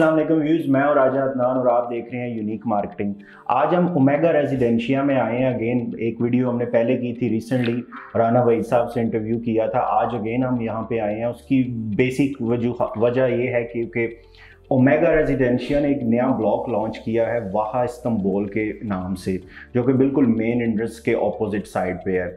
वालेकुम व्यूज़ मैं और राजा अदनान और आप देख रहे हैं यूनिक मार्केटिंग आज हम ओमेगा रेजिडेंशिया में आए हैं। अगेन एक वीडियो हमने पहले की थी रिसेंटली राना वही साहब से इंटरव्यू किया था। आज अगेन हम यहाँ पे आए हैं। उसकी बेसिक वजह ये है क्योंकि ओमेगा रेजिडेंशिया ने एक नया ब्लॉक लॉन्च किया है, वाहा इस्तंबोल के नाम से, जो कि बिल्कुल मेन इंडस्ट के ऑपोजिट साइड पे है।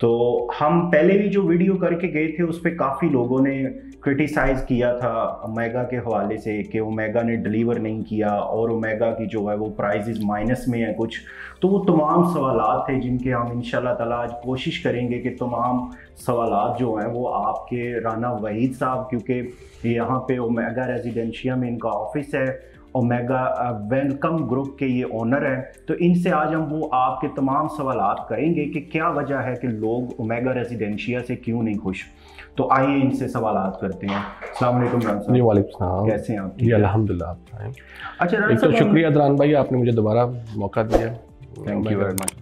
तो हम पहले भी जो वीडियो करके गए थे, उस पर काफ़ी लोगों ने क्रिटिसाइज़ किया था ओमेगा के हवाले से कि ओमेगा ने डिलीवर नहीं किया और ओमेगा की जो है वो प्राइजेज माइनस में है कुछ। तो वो तमाम सवाल थे जिनके हम इन ताला आज कोशिश करेंगे कि तमाम सवाल जो हैं वो आपके राना वहीद साहब, क्योंकि यहाँ पे ओमेगा रेजिडेंशिया में इनका ऑफ़िस है। ओमेगा वेलकम ग्रुप के ये ओनर हैं तो इनसे आज हम वो आपके तमाम सवाल करेंगे कि क्या वजह है कि लोग ओमेगा रेजिडेंशिया से क्यों नहीं खुश? तो आइए इनसे सवाल करते हैं। कैसे हैं आप? जी अल्हम्दुलिल्लाह अच्छा एक तो शुक्रिया दरान भाई आपने मुझे दोबारा मौका दिया। थैंक यू वेरी मच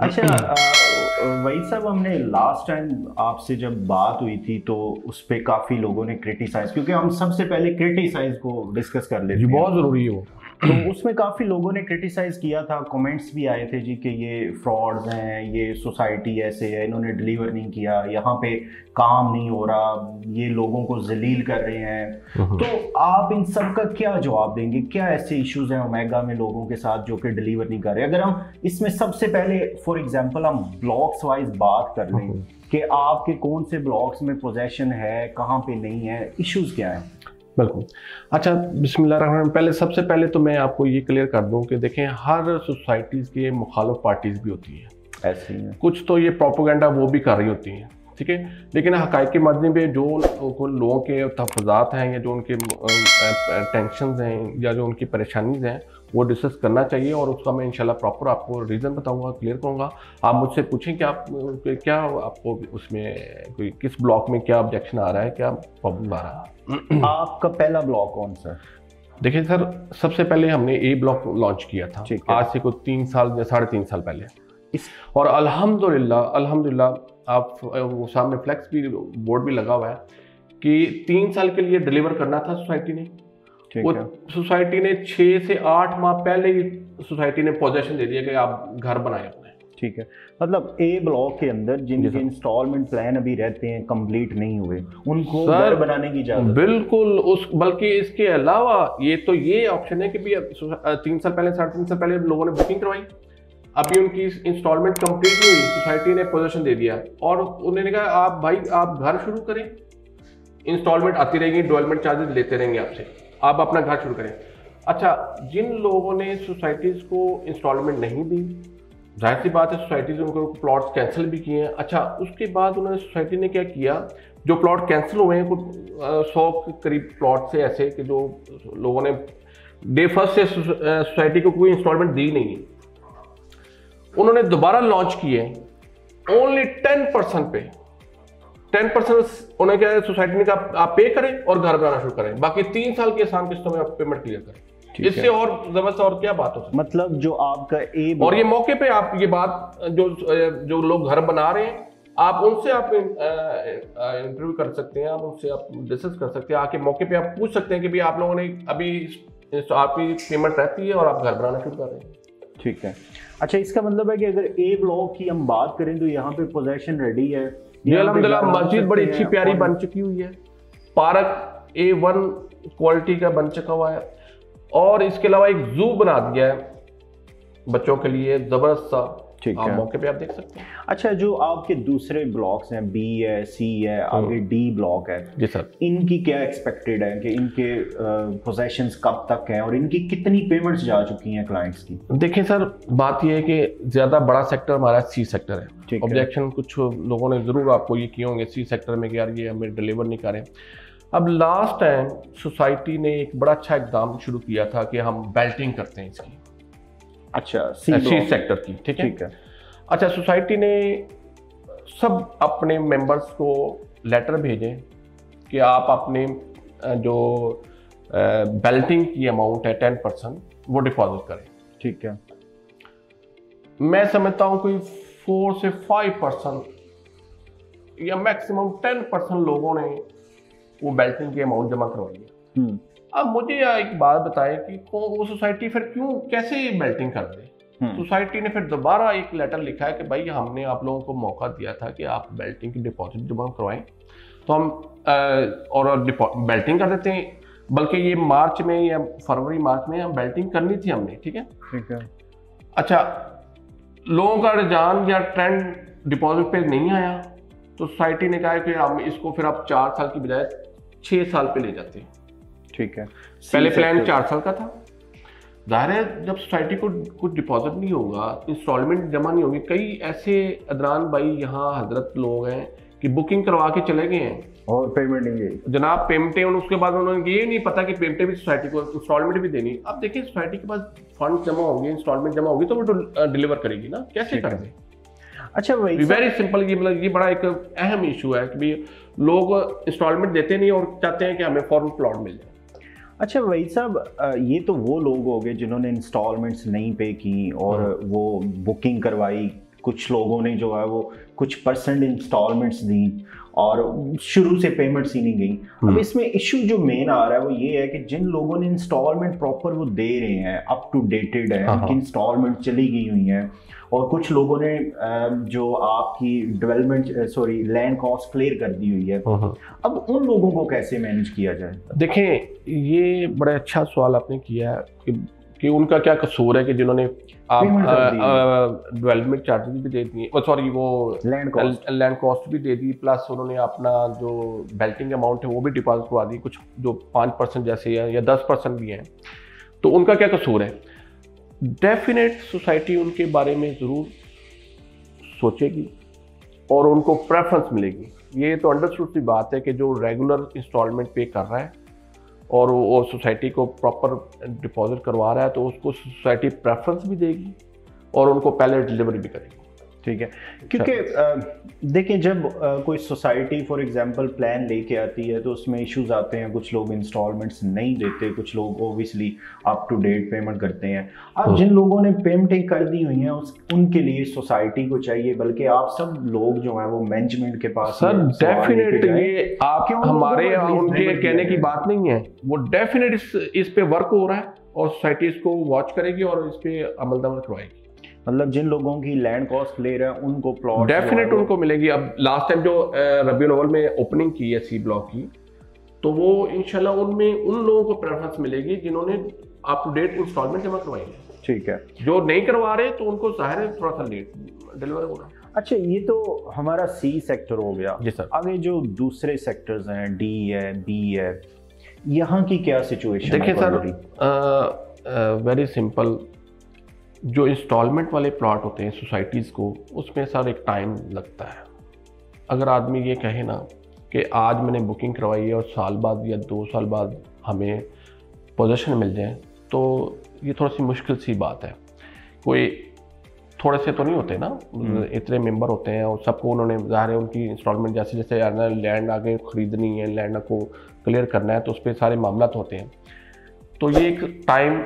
अच्छा वही साहब हमने लास्ट टाइम आपसे जब बात हुई थी तो उस पर काफ़ी लोगों ने क्रिटिसाइज क्योंकि हम सबसे पहले क्रिटिसाइज को डिस्कस कर लेते हैं। बहुत ज़रूरी है वो। तो उसमें काफ़ी लोगों ने क्रिटिसाइज किया था कमेंट्स भी आए थे जी कि ये फ्रॉड्स हैं ये सोसाइटी ऐसे है इन्होंने डिलीवर नहीं किया यहाँ पे काम नहीं हो रहा ये लोगों को जलील कर रहे हैं हम्म। तो आप इन सब का क्या जवाब देंगे क्या ऐसे इश्यूज़ हैं ओमेगा में लोगों के साथ जो कि डिलीवर नहीं कर रहे अगर हम इसमें सबसे पहले फॉर एग्ज़ाम्पल हम ब्लॉक्स वाइज बात कर लें हम्म। कि आपके कौन से ब्लॉक्स में पोजेशन है कहाँ पे नहीं है इश्यूज़ क्या है बिल्कुल। अच्छा बिस्मिल्लाह पहले सबसे पहले तो मैं आपको ये क्लियर कर दूँ कि देखें हर सोसाइटीज़ के मुखालफ पार्टीज़ भी होती हैं। ऐसी है। कुछ तो ये प्रोपोगंडा वो भी कर रही होती हैं। ठीक है? लेकिन हक़ के मदनी पे जो लोगों के तहफ़ात हैं या जो उनके टेंशन हैं या जो उनकी परेशानीज हैं वो डिस्कस करना चाहिए और उसका मैं इंशाल्लाह प्रॉपर आपको रीज़न बताऊँगा क्लियर करूँगा। आप मुझसे पूछें कि आप क्या आपको उसमें कोई किस ब्लॉक में क्या ऑब्जेक्शन आ रहा है क्या प्रॉब्लम आ रहा है? आपका पहला ब्लॉक कौन सा? देखिए सर सबसे पहले हमने ए ब्लॉक लॉन्च किया था। आज से कोई तीन साल या साढ़े तीन साल पहले। और अल्हम्दुलिल्लाह अल्हम्दुलिल्लाह आप वो सामने फ्लैक्स भी बोर्ड भी लगा हुआ है कि तीन साल के लिए डिलीवर करना था सोसाइटी ने। वो सोसाइटी ने छः से आठ माह पहले ही सोसाइटी ने पोजेशन दे दिया कि आप घर बनाए अपने। ठीक है। मतलब ए ब्लॉक के अंदर जिनके इंस्टॉलमेंट प्लान अभी रहते हैं कंप्लीट नहीं हुए उनको घर बनाने की इजाज़त बिल्कुल उस बल्कि इसके अलावा ये तो ये ऑप्शन है कि भी तीन साल पहले साढ़े तीन साल पहले लोगों ने बुकिंग करवाई। अभी उनकी इंस्टॉलमेंट कंप्लीट नहीं हुई सोसाइटी ने पोजीशन दे दिया। और उन्होंने कहा, आप भाई, आप घर शुरू करें। इंस्टॉलमेंट आती रहेगी डेवलपमेंट चार्जेस लेते रहेंगे आपसे। आप अपना घर शुरू करें। अच्छा जिन लोगों ने सोसाइटीज़ को इंस्टॉलमेंट नहीं दी, ज़ाहिर सी बात है सोसाइटीज़ उनको प्लॉट्स कैंसिल भी किए हैं। अच्छा उसके बाद उन्होंने सोसाइटी ने क्या किया? जो प्लॉट कैंसिल हुए हैं, कुछ सौ के करीब प्लॉट से ऐसे कि जो लोगों ने डे फ़र्स्ट से सोसाइटी को कोई इंस्टॉलमेंट दी नहीं है। उन्होंने दोबारा लॉन्च किए ओनली टेन परसेंट पे। टेन परसेंट उन्हें क्या सोसाइटी ने कहा आप पे करें और घर बनाना शुरू करें। बाकी तीन साल की आसान किस्तों में आप पेमेंट क्लियर करें। इससे और ज़बरदस्त और क्या बात हो सकती मतलब जो आपका ए और ये मौके पे आप ये बात जो जो लोग घर बना रहे हैं आप उनसे आप इंटरव्यू कर सकते हैं आप उनसे आप डिस्कस कर सकते हैं। आके मौके पे आप पूछ सकते हैं कि भाई आप लोगों ने अभी आपकी पेमेंट रहती है और आप घर बनाना शुरू कर रहे हैं। ठीक है। अच्छा इसका मतलब है कि अगर ए ब्लॉक की हम बात करें तो यहाँ पे पोजेशन रेडी है। ये अलहमदिल्ला मस्जिद बड़ी अच्छी प्यारी बन चुकी हुई है। पार्क ए वन क्वालिटी का बन चुका हुआ है। और इसके अलावा एक जू बना दिया है बच्चों के लिए ज़बरदस्त सा। ठीक है। मौके पे आप देख सकते हैं। अच्छा जो आपके दूसरे ब्लॉक्स हैं बी है सी है आगे डी। ब्लॉक है जी सर। इनकी क्या एक्सपेक्टेड है कि इनके पोजेशंस uh, कब तक हैं और इनकी कितनी पेमेंट्स जा चुकी हैं क्लाइंट्स की? देखिए सर बात यह है कि ज़्यादा बड़ा सेक्टर हमारा सी सेक्टर है। ऑब्जेक्शन कुछ लोगों ने ज़रूर आपको ये किए होंगे सी सेक्टर में कि यार ये हमें डिलीवर नहीं करें अब लास्ट टाइम सोसाइटी ने एक बड़ा अच्छा एग्ज़ाम शुरू किया था कि हम बेल्टिंग करते हैं इसकी। अच्छा सी सेक्टर की ठीक है? अच्छा सोसाइटी ने सब अपने मेंबर्स को लेटर भेजें कि आप अपने जो बेल्टिंग की अमाउंट है टेन परसेंट वो डिपॉजिट करें। ठीक है। मैं समझता हूँ कोई फोर से फाइव परसेंट या मैक्सिमम टेन परसेंट लोगों ने वो बेल्टिंग की अमाउंट जमा करवाई है। हम्म। अब मुझे एक बात बताएँ कि वो सोसाइटी फिर क्यों कैसे बेल्टिंग कर दे? सोसाइटी ने फिर दोबारा एक लेटर लिखा है कि भाई हमने आप लोगों को मौका दिया था कि आप बेल्टिंग की डिपॉजिट जमा करवाएँ। तो हम और बेल्टिंग कर देते हैं। बल्कि ये मार्च में या फरवरी मार्च में हम बेल्टिंग करनी थी हमने ठीक है? ठीक है। अच्छा लोगों का रुझान या ट्रेंड डिपॉजिट पे नहीं आया। तो सोसाइटी ने कहा कि हम इसको फिर आप चार साल की बजाय छः साल पे ले जाते हैं। ठीक है। पहले प्लान चार साल का था। ज़ाहिर है जब सोसाइटी को कुछ डिपॉजिट नहीं होगा इंस्टॉलमेंट जमा नहीं होगी कई ऐसे अदरान भाई यहाँ हज़रत लोग हैं कि बुकिंग करवा के चले गए हैं। और पेमेंट नहीं जनाब पेमेंटें उसके बाद उन्होंने ये नहीं पता कि पेमेंटें भी सोसाइटी को इंस्टॉलमेंट भी देनी। अब देखिए सोसाइटी के पास फंड जमा होंगे इंस्टॉलमेंट जमा होगी तो वो डिलीवर करेगी ना। कैसे कर दे अच्छा वही वेरी सिंपल ये मतलब ये बड़ा एक अहम इशू है कि भाई लोग इंस्टॉलमेंट देते नहीं और चाहते हैं कि हमें फॉरन प्लॉट मिल जाए। अच्छा वही साहब ये तो वो लोग हो गए जिन्होंने इंस्टॉलमेंट्स नहीं पे की और हाँ। वो बुकिंग करवाई कुछ लोगों ने जो है वो कुछ परसेंट इंस्टॉलमेंट्स दी और शुरू से पेमेंट्स ही नहीं गई अब हाँ। इसमें इशू जो मेन आ रहा है वो ये है कि जिन लोगों ने इंस्टॉलमेंट प्रॉपर वो दे रहे हैं अप टू डेटेड है हाँ, उनकी इंस्टॉलमेंट चली गई हुई है और कुछ लोगों ने जो आपकी development sorry land cost clear कर दी हुई है। हाँ, हाँ। अब उन लोगों को कैसे मैनेज किया जाए? देखें ये बड़ा अच्छा सवाल आपने किया है कि, कि उनका क्या कसूर है कि जिन्होंने आप डेवलपमेंट चार्जेस भी दे दिए। सॉरी वो लैंड कॉस्ट लैंड कॉस्ट भी दे दी प्लस उन्होंने अपना जो बेल्टिंग अमाउंट है वो भी डिपॉजिट करवा दी। कुछ जो पाँच परसेंट जैसे है या दस परसेंट भी हैं। तो उनका क्या कसूर है? डेफिनेट सोसाइटी उनके बारे में ज़रूर सोचेगी और उनको प्रेफरेंस मिलेगी। ये तो अंडरस्टूड की बात है कि जो रेगुलर इंस्टॉलमेंट पे कर रहा है और वो सोसाइटी को प्रॉपर डिपॉजिट करवा रहा है तो उसको सोसाइटी प्रेफरेंस भी देगी और उनको पहले डिलीवरी भी करेगी। ठीक है? क्योंकि देखिए जब आ, कोई सोसाइटी फॉर एग्जांपल प्लान लेके आती है तो उसमें इश्यूज़ आते हैं। कुछ लोग इंस्टॉलमेंट्स नहीं देते कुछ लोग obviously up to date payment करते हैं। अब हाँ। जिन लोगों ने पेमेंटें कर दी हुई हैं उस उनके लिए सोसाइटी को चाहिए बल्कि आप सब लोग जो है वो मैनेजमेंट के पास सर डेफिनेट ये आप हमारे उनके कहने की बात नहीं है। वो डेफिनेट इस, इस पे वर्क हो रहा है और सोसाइटी इसको वॉच करेगी और इस पे अमल दमल करवाएगी। मतलब जिन लोगों की लैंड कॉस्ट ले रहे हैं उनको प्लॉट डेफिनेट उनको मिलेगी। अब लास्ट टाइम जो रबी नोवल में ओपनिंग की है सी ब्लॉक की तो वो इनशाला उनमें उन लोगों को प्रेफरेंस मिलेगी जिन्होंने अप टू डेट इंस्टॉलमेंट जमा करवाई है। ठीक है। जो नहीं करवा रहे तो उनको ज़ाहिर है थोड़ा सा लेट डिलीवर होगा। अच्छा ये तो हमारा सी सेक्टर हो गया। जी सर। आगे जो दूसरे सेक्टर्स हैं डी है बी है यहाँ की क्या सिचुएशन देखिए सर वेरी सिंपल जो इंस्टॉलमेंट वाले प्लॉट होते हैं सोसाइटीज़ को उसमें सर एक टाइम लगता है। अगर आदमी ये कहे ना कि आज मैंने बुकिंग करवाई है और साल बाद या दो साल बाद हमें पोजीशन मिल जाए तो ये थोड़ी सी मुश्किल सी बात है। कोई थोड़े से तो नहीं होते ना हम्म। इतने मेंबर होते हैं और सबको उन्होंने ज़ाहिर है उनकी इंस्टॉलमेंट जैसे जैसे लैंड आगे ख़रीदनी है लैंड को क्लियर करना है तो उस पर सारे मामला होते हैं। तो ये एक टाइम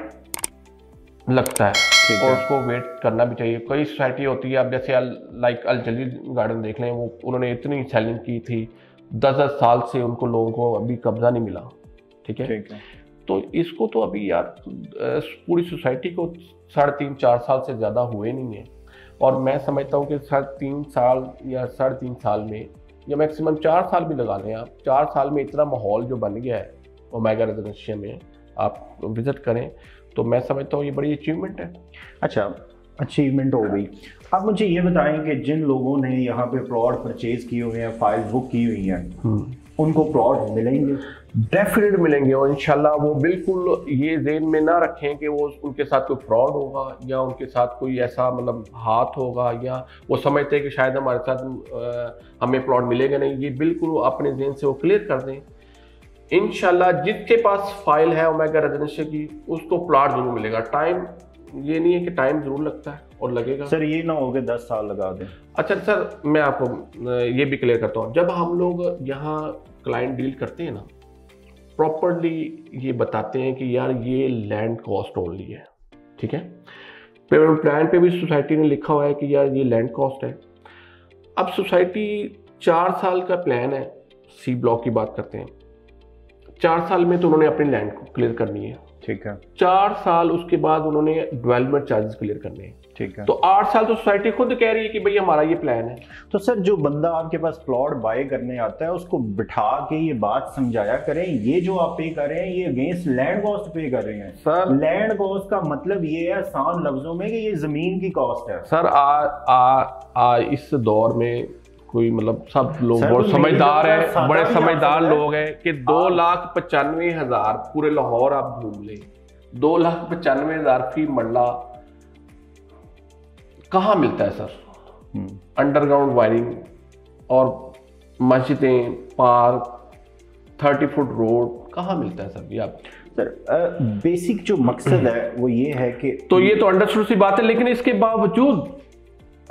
लगता है। और उसको वेट करना भी चाहिए। कई सोसाइटी होती है अब जैसे लाइक अल जलील गार्डन देख लें वो उन्होंने इतनी सेलिंग की थी दस दस साल से उनको लोगों को अभी कब्जा नहीं मिला। ठीक है? तो इसको तो अभी यार पूरी सोसाइटी को साढ़े तीन चार साल से ज़्यादा हुए नहीं है। और मैं समझता हूँ कि साढ़े तीन साल या साढ़े तीन साल में या मैक्सिमम चार साल भी लगा लें आप। चार साल में इतना माहौल जो बन गया है ओमेगा रेजिडेंशिया में आप विज़िट करें। तो मैं समझता हूँ ये बड़ी अचीवमेंट है। अच्छा अचीवमेंट हो गई। आप मुझे ये बताएँ कि जिन लोगों ने यहाँ पे प्लॉट परचेज किए हुए हैं फ़ाइल बुक की हुई हैं हम्म। उनको प्लॉट मिलेंगे? डेफिनेट मिलेंगे और इंशाल्लाह वो बिल्कुल ये जेन में ना रखें कि वो उनके साथ कोई फ्रॉड होगा या उनके साथ कोई ऐसा मतलब हाथ होगा या वो समझते हैं कि शायद हमारे साथ हमें प्लॉट मिलेगा नहीं। ये बिल्कुल अपने जेन से वो क्लियर कर दें। इनशाला जिसके पास फ़ाइल है ओमेगा रेजिडेंशियल की उसको प्लाट ज़रूर मिलेगा। टाइम ये नहीं है कि टाइम ज़रूर लगता है और लगेगा। सर ये ना हो गया दस साल लगा दें। अच्छा सर मैं आपको ये भी क्लियर करता हूँ। जब हम लोग यहाँ क्लाइंट डील करते हैं ना प्रॉपरली ये बताते हैं कि यार ये लैंड कॉस्ट ओनली है ठीक है? पेमेंट प्लान पे भी सोसाइटी ने लिखा हुआ है कि यार ये लैंड कॉस्ट है। अब सोसाइटी चार साल का प्लान है सी ब्लॉक की बात करते हैं। चार साल में तो उन्होंने अपनी लैंड को क्लियर करनी है। ठीक है। चार साल उसके बाद उन्होंने डेवलपमेंट चार्जेस क्लियर करने हैं। ठीक है। तो आठ साल तो सोसाइटी खुद कह रही है कि भाई हमारा ये प्लान है। तो सर जो बंदा आपके पास प्लॉट बाय करने आता है उसको बिठा के ये बात समझाया करें। ये जो आप पे कर रहे हैं ये अगेंस्ट लैंड कॉस्ट पे कर रहे हैं। सर। लैंड कॉस्ट का मतलब ये है आसान लफ्जों में कि ये ज़मीन की कॉस्ट है। सर आ, आ, आ इस दौर में कोई मतलब सब लोग बहुत समझदार है बड़े समझदार है। लोग हैं कि दो लाख पचानवे हज़ार पूरे लाहौर आप घूम ले। दो लाख पचानवे हज़ार फ़ी मंडला कहाँ मिलता है सर? हम्म, अंडरग्राउंड वायरिंग और मस्जिदें पार्क थर्टी फुट रोड कहाँ मिलता है सर ये आप? सर बेसिक जो मकसद है वो ये है कि तो ये तो अंडरस्टूड सी बात है लेकिन इसके बावजूद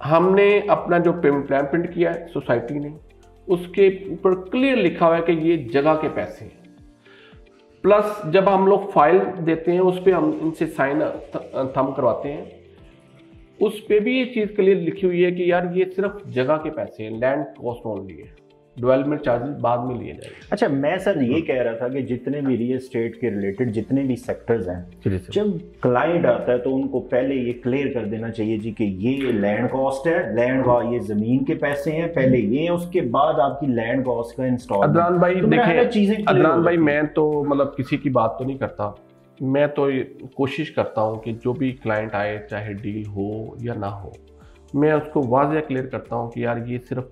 हमने अपना जो प्लान प्रिंट किया है सोसाइटी ने, उसके ऊपर क्लियर लिखा हुआ है कि ये जगह के पैसे हैं। प्लस जब हम लोग फ़ाइल देते हैं, उस पर हम इनसे साइन थम करवाते हैं। उस पर भी ये चीज़ क्लियर लिखी हुई है कि यार ये सिर्फ़ जगह के पैसे हैं लैंड कॉस्ट ओनली है। डेवलपमेंट चार्जेस बाद में लिए जाएँगे। अच्छा मैं सर ये कह रहा था कि जितने भी रियल स्टेट के रिलेटेड जितने भी सेक्टर्स हैं जब क्लाइंट आता है तो उनको पहले ये क्लियर कर देना चाहिए जी कि ये लैंड कॉस्ट है लैंड का ये ज़मीन के पैसे हैं पहले ये है उसके बाद आपकी लैंड कॉस्ट का इंस्टॉल अदरान भाई तो चीज़ें अदरान भाई मैं तो मतलब किसी की बात तो नहीं करता। मैं तो कोशिश करता हूँ कि जो भी क्लाइंट आए चाहे डील हो या ना हो मैं उसको वाजह क्लियर करता हूँ कि यार ये सिर्फ़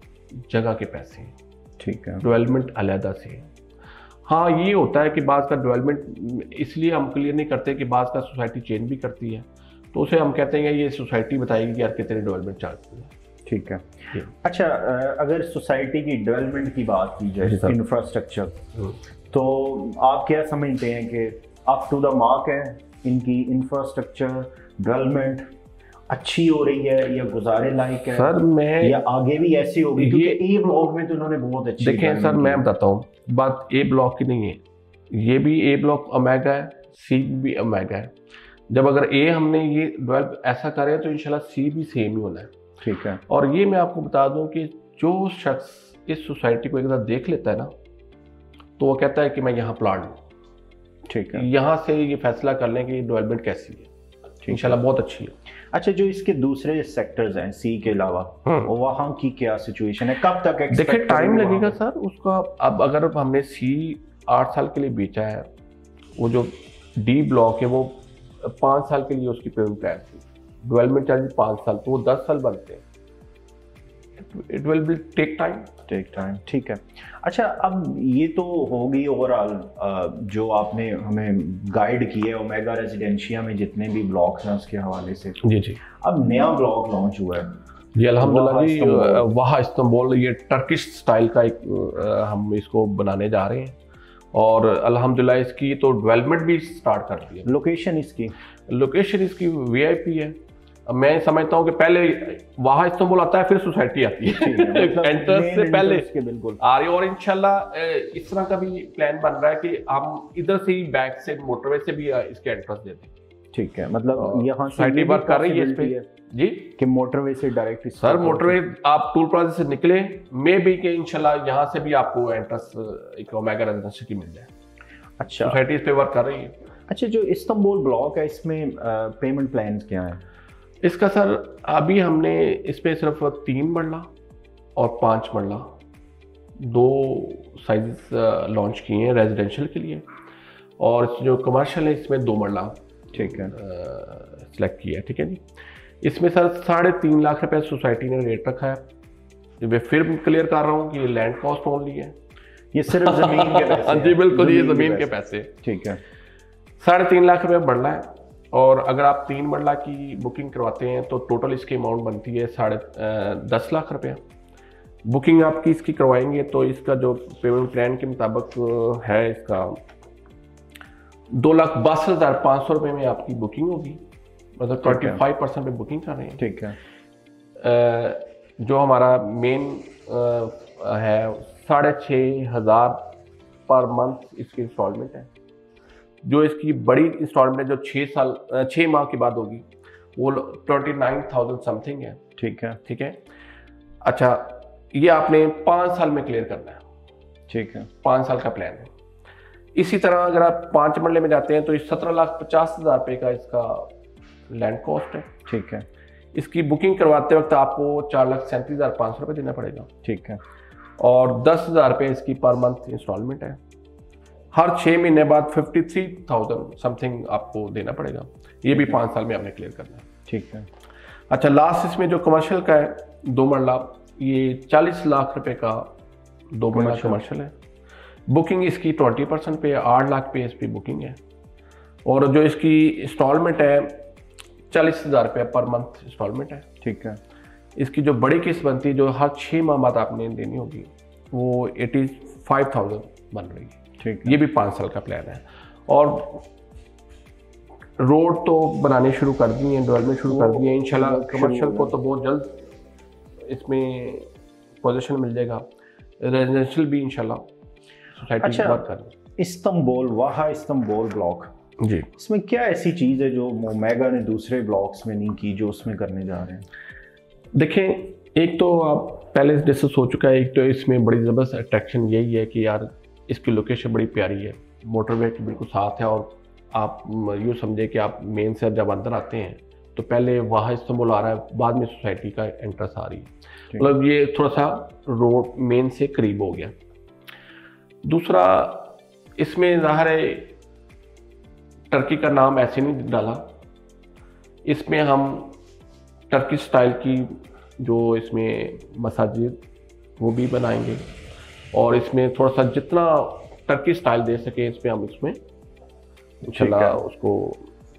जगह के पैसे हैं। ठीक है। डेवलपमेंट अलहदा से है। हाँ ये होता है कि बाज़ का डेवलपमेंट इसलिए हम क्लियर नहीं करते कि बाज़ का सोसाइटी चेंज भी करती है। तो उसे हम कहते हैं ये सोसाइटी बताएगी कि यार कितने डेवलपमेंट चार्ज है। ठीक है। अच्छा अगर सोसाइटी की डेवलपमेंट की बात की जाए इंफ्रास्ट्रक्चर तो आप क्या समझते हैं कि अप टू द मार्क है इनकी इंफ्रास्ट्रक्चर डेवलपमेंट अच्छी हो रही है या गुजारे लायक है सर मैं या आगे भी ऐसी होगी? ये- क्योंकि ए ब्लॉक में तो उन्होंने बहुत अच्छी देखें सर मैं बताता हूँ बात ए ब्लॉक की नहीं है। ये भी ए ब्लॉक अमेगा है सी भी अमेगा है। जब अगर ए हमने ये डेवलप ऐसा करे तो इंशाल्लाह सी भी सेम ही होना है। ठीक है। और ये मैं आपको बता दूँ कि जो शख्स इस सोसाइटी को एक बार देख लेता है ना तो वो कहता है कि मैं यहाँ प्लाट लूँ। ठीक है। यहाँ से ये फैसला कर लें कि डेवलपमेंट कैसी है। इंशाल्लाह बहुत अच्छी है। अच्छा जो इसके दूसरे सेक्टर्स हैं सी के अलावा हम्म। वहाँ की क्या सिचुएशन है? कब तक देखिए टाइम लगेगा सर उसका अब अगर हमने सी आठ साल के लिए बेचा है वो जो डी ब्लॉक है वो पाँच साल के लिए उसकी पेमेंट प्लान थी। डेवलपमेंट चार्ज पाँच साल तो वो दस साल बनते हैं। It will be take time take time ठीक है। अच्छा अब ये तो होगी ओवरऑल जो आपने हमें गाइड किया है ओमेगा रेजिडेंशिया में जितने भी ब्लॉक्स हैं उसके हवाले से। जी जी। अब नया ब्लॉक लॉन्च हुआ है। जी अल्हम्दुलिल्लाह जी। वहाँ इस्तांबुल ये टर्किश स्टाइल का एक हम इसको बनाने जा रहे हैं। और अल्हम्दुलिल्लाह इसकी तो डेवलपमेंट भी स्टार्ट कर दी है। लोकेशन इसकी? लोकेशन इसकी वीआईपी है। मैं समझता हूँ कि पहले वहाँ इस्तांबुल आता है फिर सोसाइटी आती है, एंट्रेंस main से पहले बिल्कुल। आ रही और इनशाला इस तरह का भी प्लान बन रहा है कि हम इधर से ही बैक से मोटरवे से भी इसके एंट्रेंस देते हैं ठीक है मतलब यहाँ से society ये भी कर रही है इस पे। जी? कि मोटरवे से डायरेक्ट सर मोटरवे आप टूल प्लाजा से निकले मे भी कि इंशाल्लाह यहाँ से भी आपको एंट्रेंस एक ओमेगा रेजिडेंसी की मिल जाए। अच्छा। सोसाइटी इस पे वर्क कर रही है। अच्छा जो इस्तांबुल ब्लॉक है इसमें पेमेंट प्लान क्या हैं? इसका सर अभी हमने इस पे सिर्फ़ तीन मरला और पाँच मरला। दो साइज़ लॉन्च किए हैं रेजिडेंशियल के लिए। और जो कमर्शियल है इसमें दो मरला ठीक है। सेलेक्ट किया है ठीक है जी। इसमें सर साढ़े तीन लाख रुपए सोसाइटी ने रेट रखा है। मैं फिर क्लियर कर रहा हूँ कि ये लैंड कॉस्ट ओनली है। ये सिर्फ़ ज़मीन के पैसे हाँ। जी बिल्कुल ये ज़मीन के पैसे। ठीक है। साढ़े तीन लाख रुपये बढ़ला है। और अगर आप तीन मरला की बुकिंग करवाते हैं तो टोटल इसकी अमाउंट बनती है साढ़े दस लाख रुपया। बुकिंग आपकी इसकी करवाएँगे तो इसका जो पेमेंट प्लान के मुताबिक है इसका दो लाख बासठ हज़ार पाँच सौ रुपये में आपकी बुकिंग होगी। मतलब ट्वेंटी फाइव परसेंट पे बुकिंग कर रहे हैं। ठीक है। जो हमारा मेन है साढ़े छः हज़ार पर मंथ इसकी इंस्टॉलमेंट है। जो इसकी बड़ी इंस्टॉलमेंट है जो छः साल छः माह के बाद होगी वो ट्वेंटी नाइन थाउज़ेंड समथिंग है। ठीक है। ठीक है? अच्छा ये आपने पाँच साल में क्लियर करना है। ठीक है। पाँच साल का प्लान है। इसी तरह अगर आप पाँच मरले में जाते हैं तो इस सत्रह लाख पचास हज़ार रुपये का इसका लैंड कॉस्ट है। ठीक है। इसकी बुकिंग करवाते वक्त आपको चार लाख सैंतीस हज़ार पाँच सौ रुपये देना पड़ेगा। ठीक है। और दस हज़ार रुपये इसकी पर मंथ इंस्टॉलमेंट है। हर छः महीने बाद फिफ्टी थ्री थाउज़ेंड समथिंग आपको देना पड़ेगा। ये भी पाँच साल में आपने क्लियर करना है। ठीक है। अच्छा लास्ट इसमें जो कमर्शियल का है दो मरला ये चालीस लाख रुपए का दो मरला। कमर्शियल है। बुकिंग इसकी ट्वेंटी परसेंट पे आठ लाख पे इस पे बुकिंग है। और जो इसकी इंस्टॉलमेंट है चालीस हज़ार रुपये पर मंथ इंस्टॉलमेंट है। ठीक है। इसकी जो बड़ी किस्त बनती है जो हर छः माह बाद आपने देनी होगी वो एटी फाइव थाउज़ेंड बन रही है। ठीक ये भी पाँच साल का प्लान है। और रोड तो बनाने शुरू कर दिए हैं डेवलपमेंट शुरू कर दिए हैं। इंशाल्लाह कमर्शियल को तो बहुत जल्द इसमें पोजीशन मिल जाएगा। रेजिडेंशियल भी इंशाल्लाह सोसाइटी अच्छा। कर इस्तंबुल वाहा इस्तंबुल ब्लॉक। जी। इसमें क्या ऐसी चीज़ है जो ओमेगा ने दूसरे ब्लॉक्स में नहीं की जो उसमें करने जा रहे हैं? देखें एक तो आप पहले जैसे हो चुका है एक तो इसमें बड़ी ज़बरदस्त अट्रैक्शन यही है कि यार इसकी लोकेशन बड़ी प्यारी है। मोटरवे के बिल्कुल साथ है और आप यूँ समझे कि आप मेन से जब अंदर आते हैं तो पहले वहाँ इस्तेमाल आ रहा है बाद में सोसाइटी का एंट्रेंस आ रही है। मतलब ये थोड़ा सा रोड मेन से करीब हो गया। दूसरा इसमें ज़ाहिर है टर्की का नाम ऐसे नहीं डाला। इसमें हम टर्की स्टाइल की जो इसमें मसाजिद वो भी बनाएँगे। और इसमें थोड़ा सा जितना टर्की स्टाइल दे सके इसमें हम इसमें इंशाल्लाह उसको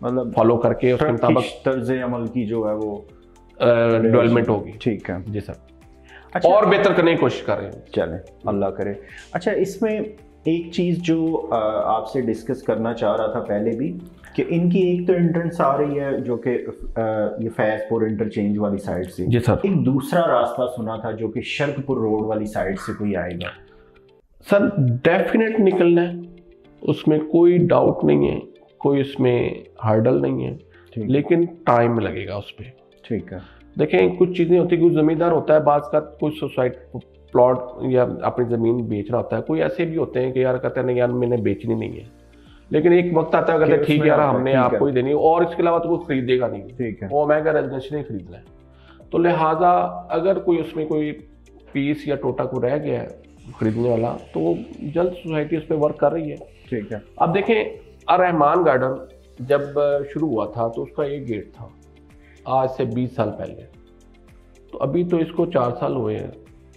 मतलब फॉलो करके उसके मुताबिक तर्ज अमल की जो है वो डेवलपमेंट होगी। ठीक है। जी सर। अच्छा और बेहतर करने की कोशिश कर। रहे हैं चले अल्लाह करे। अच्छा इसमें एक चीज़ जो आपसे डिस्कस करना चाह रहा था पहले भी कि इनकी एक तो एंट्रेंस आ रही है जो कि ये फैजपुर इंटरचेंज वाली साइड से। जी सर। एक दूसरा रास्ता सुना था जो कि शर्कपुर रोड वाली साइड से कोई आएगा। सर डेफिनेट निकलना है। उसमें कोई डाउट नहीं है कोई उसमें हर्डल नहीं है लेकिन टाइम लगेगा उस पर ठीक है। देखें कुछ चीज़ें होती हैं कोई ज़मींदार होता है बाज़ का कोई सोसाइट प्लॉट या अपनी ज़मीन बेच रहा होता है कोई ऐसे भी होते हैं कि यार कहते हैं नहीं यार मैंने बेचनी नहीं है। लेकिन एक वक्त आता है कहते हैं ठीक है यार हमने आपको ही। देनी है और इसके अलावा तो कोई खरीदेगा नहीं। ठीक है। वो ओमेगा रेजिडेंशियल ही खरीदना है। तो लिहाजा अगर कोई उसमें कोई पीस या टोटा को रह गया है खरीदने वाला तो वो जल्द सोसाइटी उस पर वर्क कर रही है। ठीक है। अब देखें रहमान गार्डन जब शुरू हुआ था तो उसका एक गेट था आज से 20 साल पहले। तो अभी तो इसको चार साल हुए हैं।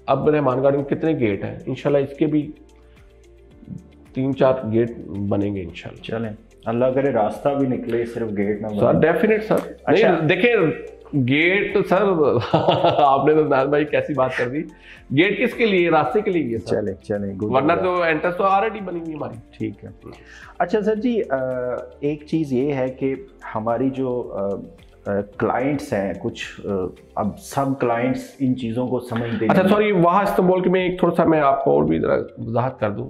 अब रहमान गार्डन कितने गेट हैं? इंशाल्लाह इसके भी तीन चार गेट बनेंगे इंशाल्लाह। चलें। अल्लाह करे रास्ता भी निकले सिर्फ़ गेट ना सर डेफिनेट सर। अच्छा। नहीं देखें गेट सर आपने तो नाज भाई कैसी बात कर दी। गेट किसके लिए? रास्ते के लिए चले चले वरना तो एंट्रेंस तो ऑलरेडी बनी हुई हमारी। ठीक है अच्छा सर जी एक चीज़ ये है कि हमारी जो क्लाइंट्स हैं कुछ अब सब क्लाइंट्स इन चीज़ों को समझते अच्छा। सॉरी वहाँ इस्तेमाल के मैं एक थोड़ा सा मैं आपको और भी जरा वजाहत कर दूँ।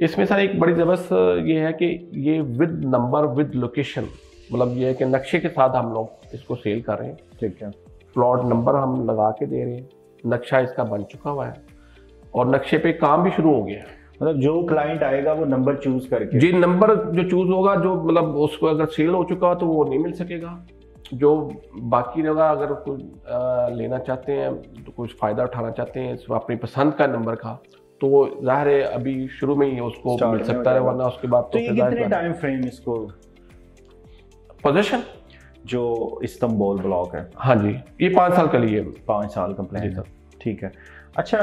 इसमें सर एक बड़ी ज़बरदस्त ये है कि ये विद नंबर विद लोकेशन मतलब ये है कि नक्शे के साथ हम लोग इसको सेल कर रहे हैं। ठीक है। प्लॉट नंबर हम लगा के दे रहे हैं। नक्शा इसका बन चुका हुआ है और नक्शे पे काम भी शुरू हो गया है। मतलब जो क्लाइंट आएगा वो नंबर चूज़ करके। जी नंबर जो चूज़ होगा जो मतलब उसको अगर सेल हो चुका हो तो वो नहीं मिल सकेगा। जो बाकी होगा अगर कोई लेना चाहते हैं तो कुछ फ़ायदा उठाना चाहते हैं अपनी पसंद का नंबर का तो ज़ाहिर है अभी शुरू में ही उसको मिल सकता है वरना उसके बाद तो तो ये कितने टाइम फ्रेम इसको? पोजीशन जो इस्तंबुल ब्लॉक है। हाँ जी ये पाँच साल का लिए पाँच साल का प्लान है। ठीक है। अच्छा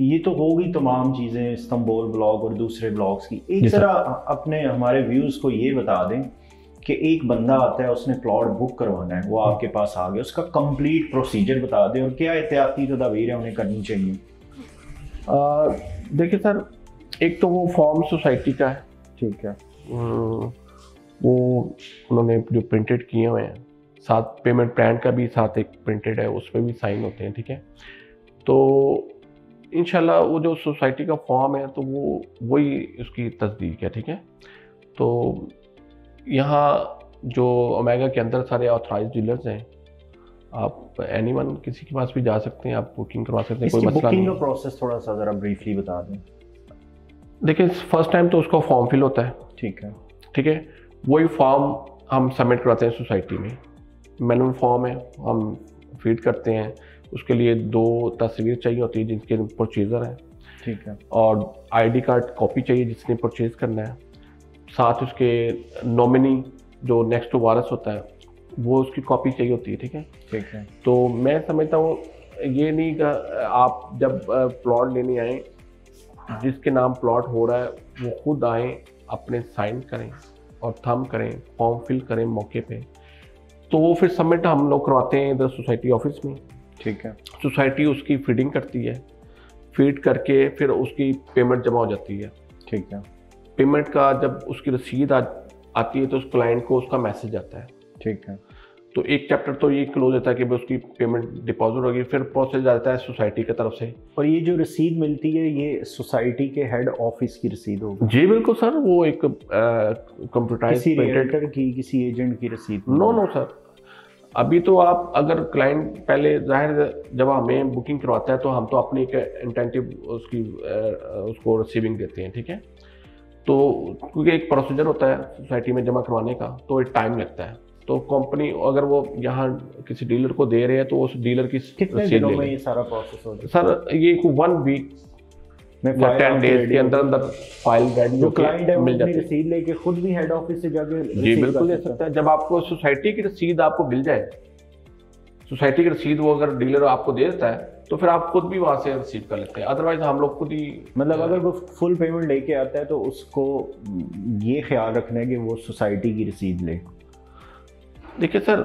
ये तो होगी तमाम चीज़ें इस्तंबुल ब्लॉग और दूसरे ब्लॉग्स की। एक। ज़रा अपने हमारे व्यूज़ को ये बता दें कि एक बंदा आता है उसने प्लॉट बुक करवाना है वो आपके पास आ गया उसका कंप्लीट प्रोसीजर बता दें और क्या एहतियाती तदावीर है उन्हें करनी चाहिए। देखिए सर एक तो वो फॉर्म सोसाइटी का है ठीक है। हम्म, वो उन्होंने जो प्रिंटेड किए हुए हैं साथ पेमेंट प्लान का भी साथ एक प्रिंटेड है उस पर भी साइन होते हैं ठीक है। तो इंशाल्लाह वो जो सोसाइटी का फॉर्म है तो वो वही उसकी तस्दीक है ठीक है। तो यहाँ जो ओमेगा के अंदर सारे ऑथराइज डीलर्स हैं आप एनीवन किसी के पास भी जा सकते हैं आप बुकिंग करवा सकते हैं कोई मसला बुकिंग नहीं का प्रोसेस थोड़ा सा ज़रा ब्रीफली बता दें। देखिए फ़र्स्ट टाइम तो उसका फॉर्म फिल होता है। ठीक है। ठीक है? वही फॉर्म हम सबमिट कराते हैं सोसाइटी में। मैनुअल फॉर्म है हम फ़ीड करते हैं। उसके लिए दो तस्वीर चाहिए होती है जिनके परचेज़र हैं। ठीक है। और आईडी कार्ड कॉपी चाहिए जिसने परचेज करना है। साथ उसके नॉमिनी जो नेक्स्ट वारस होता है वो उसकी कॉपी चाहिए होती है ठीक है? ठीक है। तो मैं समझता हूँ ये नहीं कि आप जब प्लॉट लेने आए जिसके नाम प्लॉट हो रहा है वो खुद आए अपने साइन करें और थम करें फॉर्म फिल करें मौके पे तो वो फिर सबमिट हम लोग करवाते हैं इधर सोसाइटी ऑफ़िस में। ठीक है। सोसाइटी उसकी फीडिंग करती है फ़ीड करके फिर उसकी पेमेंट जमा हो जाती है। ठीक है। पेमेंट का जब उसकी रसीद आ, आती है तो उस क्लाइंट को उसका मैसेज आता है। ठीक है। तो एक चैप्टर तो ये क्लोज होता है कि भाई उसकी पेमेंट डिपॉजिट होगी फिर प्रोसेस जाता है सोसाइटी की तरफ़ से। और ये जो रसीद मिलती है ये सोसाइटी के हेड ऑफ़िस की रसीद होगी। जी बिल्कुल सर वो एक कंप्यूटराइज की किसी एजेंट की रसीद नो नो सर अभी तो आप अगर क्लाइंट पहले ज़ाहिर जब हमें बुकिंग करवाता है तो हम तो अपनी एक इंटेंटिव उसकी उसको रिसीविंग देते हैं ठीक है? तो क्योंकि एक प्रोसीजर होता है सोसाइटी में जमा करवाने का तो एक टाइम लगता है। तो कंपनी अगर वो यहाँ किसी डीलर को दे रहे हैं तो उस डीलर की कितने दिनों में ये सारा प्रोसेस हो सर ये वन वीक या टेन डेज़ के अंदर अंदर फ़ाइल जो क्लाइंट है मिल जाती है। रसीद लेके खुद भी हेड ऑफ़िस से जाके जी बिल्कुल दे सकता है। जब आपको सोसाइटी की रसीद आपको मिल जाए सोसाइटी की रसीद वो अगर डीलर आपको दे देता है तो फिर आप खुद भी वहाँ से रिसीव कर लेते हैं। अदरवाइज़ हम लोग खुद ही मतलब अगर वो फुल पेमेंट लेके आता है तो उसको ये ख्याल रखना है कि वो सोसाइटी की रसीद ले। देखिए सर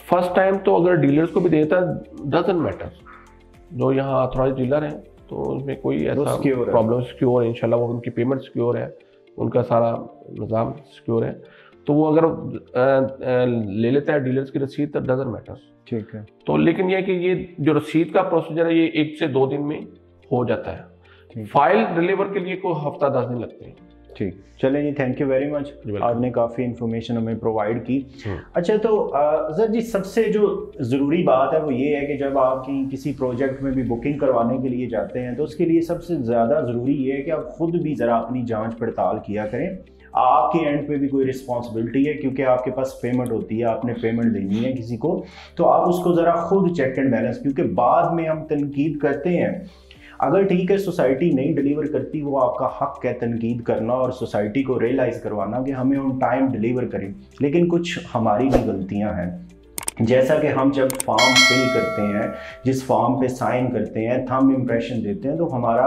फ़र्स्ट टाइम तो अगर डीलर्स को भी देता है डजेंट मैटर जो यहाँ ऑथोराइज डीलर हैं तो उसमें कोई ऐसा प्रॉब्लम सिक्योर है इंशाल्लाह वो उनकी पेमेंट सिक्योर है उनका सारा निज़ाम सिक्योर है। तो वो अगर ले लेता है डीलर्स की रसीद तो डजेंट मैटर ठीक है। तो लेकिन यह कि ये जो रसीद का प्रोसीजर है ये एक से दो दिन में हो जाता है। फ़ाइल डिलीवर के लिए कोई हफ़्ता दस दिन लगते हैं। ठीक। चलें जी थैंक यू वेरी मच आपने काफ़ी इन्फॉर्मेशन हमें प्रोवाइड की। हम्म। अच्छा तो सर जी सबसे जो ज़रूरी बात है वो ये है कि जब आप कहीं किसी प्रोजेक्ट में भी बुकिंग करवाने के लिए जाते हैं तो उसके लिए सबसे ज़्यादा ज़रूरी ये है कि आप खुद भी ज़रा अपनी जाँच पड़ताल किया करें। आपके एंड पे भी कोई रिस्पॉन्सिबिलिटी है क्योंकि आपके पास पेमेंट होती है आपने पेमेंट देनी है किसी को तो आप उसको ज़रा खुद चेक एंड बैलेंस क्योंकि बाद में हम तनकीद करते हैं अगर ठीक है, सोसाइटी नहीं डिलीवर करती, वो आपका हक है तनकीद करना और सोसाइटी को रियलाइज़ करवाना कि हमें उन टाइम डिलीवर करें। लेकिन कुछ हमारी भी गलतियाँ हैं। जैसा कि हम जब फॉर्म फिल करते हैं, जिस फॉर्म पे साइन करते हैं थम इम्प्रेशन देते हैं तो हमारा,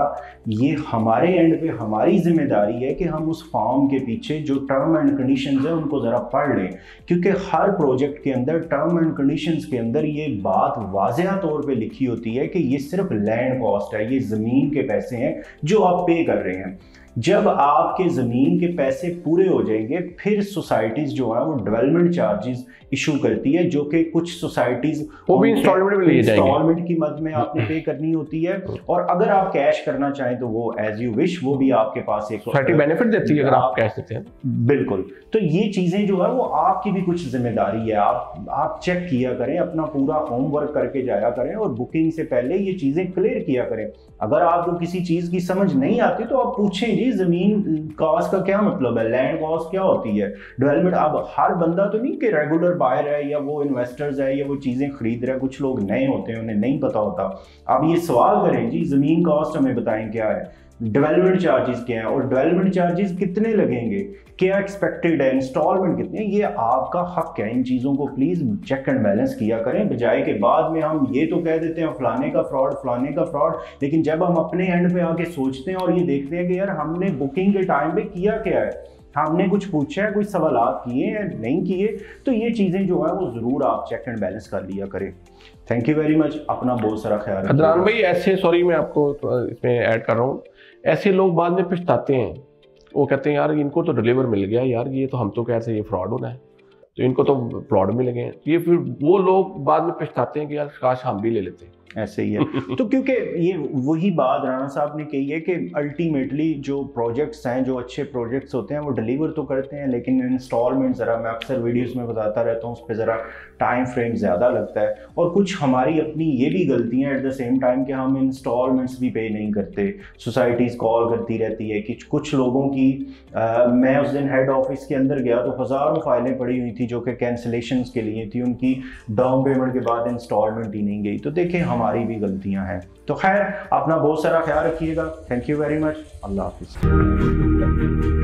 ये हमारे एंड पे हमारी ज़िम्मेदारी है कि हम उस फॉर्म के पीछे जो टर्म एंड कंडीशंस है, उनको ज़रा पढ़ लें। क्योंकि हर प्रोजेक्ट के अंदर टर्म एंड कंडीशंस के अंदर ये बात वाजह तौर पे लिखी होती है कि ये सिर्फ़ लैंड कॉस्ट है, ये ज़मीन के पैसे हैं जो आप पे कर रहे हैं। जब आपके ज़मीन के पैसे पूरे हो जाएँगे फिर सोसाइटीज़ जो है वो डेवलपमेंट चार्जेस इशू करती है जो कि कुछ सोसाइटीज़ वो भी installment में लिए। इंस्टॉलमेंट की मद में आपने पे करनी होती है। और अगर आप कैश करना चाहें तो वो एज यू विश वो भी आपके पास एक सोसाइटी बेनिफिट देती है अगर आप कैश देते हैं। बिल्कुल। तो ये चीज़ें जो है वो आपकी भी कुछ ज़िम्मेदारी है। आप आप चेक किया करें अपना पूरा होमवर्क करके जाया करें और बुकिंग से पहले ये चीज़ें क्लियर किया करें। अगर आपको किसी चीज़ की समझ नहीं आती तो आप पूछें जी ज़मीन कॉस्ट का क्या मतलब है? लैंड कॉस्ट क्या होती है? डेवलपमेंट अब हर बंदा तो नहीं कि रेगुलर बायर है या वो इन्वेस्टर्स है या वो चीज़ें खरीद रहे हैं। कुछ लोग नए होते हैं, उन्हें नहीं पता होता। अब ये सवाल करें जी, ज़मीन कॉस्ट हमें बताएँ क्या है? डेवलपमेंट चार्जेस क्या है और डेवलपमेंट चार्जेस कितने लगेंगे? क्या एक्सपेक्टेड है? इंस्टॉलमेंट कितने? ये आपका हक है। इन चीज़ों को प्लीज़ चेक एंड बैलेंस किया करें। बजाय के बाद में हम ये तो कह देते हैं, फलाने का फ्रॉड फलाने का फ्रॉड लेकिन जब हम अपने एंड पे आके सोचते हैं और ये देखते हैं कि यार हमने बुकिंग के टाइम पे किया क्या है? हमने कुछ पूछा है, कुछ सवाल आप किए हैं, नहीं किए? तो ये चीज़ें जो है वो ज़रूर आप चेक एंड बैलेंस कर लिया करें। थैंक यू वेरी मच अपना बहुत सारा ख्याल। अदनान भाई, ऐसे सॉरी मैं आपको इसमें ऐड कर रहा हूँ। ऐसे लोग बाद में पछताते हैं। वो कहते हैं, यार, इनको तो डिलीवर मिल गया यार, ये तो हम तो कह रहे थे ये फ्रॉड होना है। तो इनको तो फ्रॉड मिल गए हैं। ये फिर वो लोग बाद में पछताते हैं कि, यार, काश हम भी ले लेते। ऐसे ही है। तो क्योंकि ये वही बात राना साहब ने कही है कि अल्टीमेटली जो प्रोजेक्ट्स हैं जो अच्छे प्रोजेक्ट्स होते हैं वो डिलीवर तो करते हैं लेकिन इंस्टॉलमेंट ज़रा मैं अक्सर वीडियोस में बताता रहता हूँ उस पर ज़रा टाइम फ्रेम ज़्यादा लगता है। और कुछ हमारी अपनी ये भी गलतियाँ एट द सेम टाइम कि हम इंस्टॉलमेंट्स भी पे नहीं करते। सोसाइटीज़ कॉल करती रहती है कि कुछ लोगों की आ, मैं उस दिन हेड ऑफ़िस के अंदर गया तो हज़ारों फाइलें पड़ी हुई थी जो कि कैंसिलेशन के लिए थी उनकी डाउन पेमेंट के बाद इंस्टॉलमेंट ही नहीं गई। तो देखें हमारी भी गलतियाँ हैं। तो खैर, अपना बहुत सारा ख्याल रखिएगा। थैंक यू वेरी मच अल्लाह हाफिज़।